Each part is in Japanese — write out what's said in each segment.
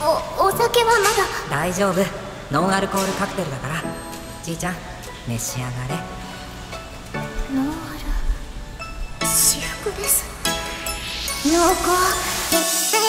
おお酒はまだ。大丈夫。ノンアルコールカクテルだから。じいちゃん召し上がれ。ノンアル。至福です。濃厚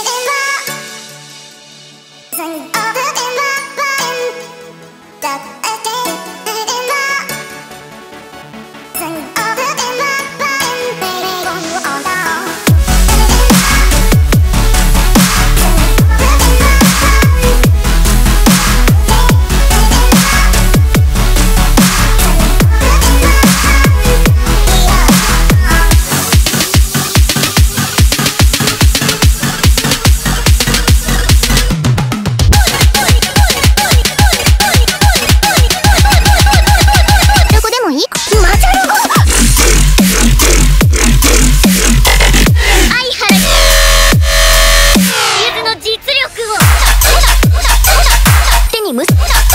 にむす相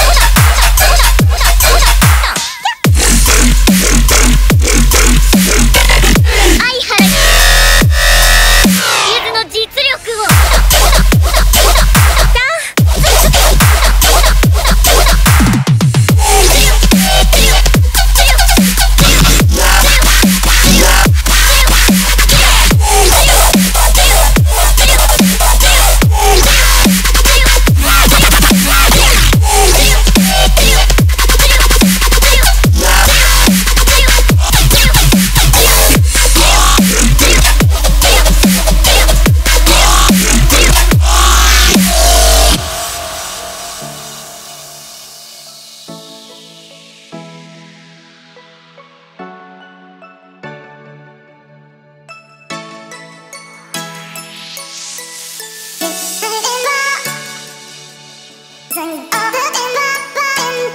Sing all the things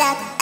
I've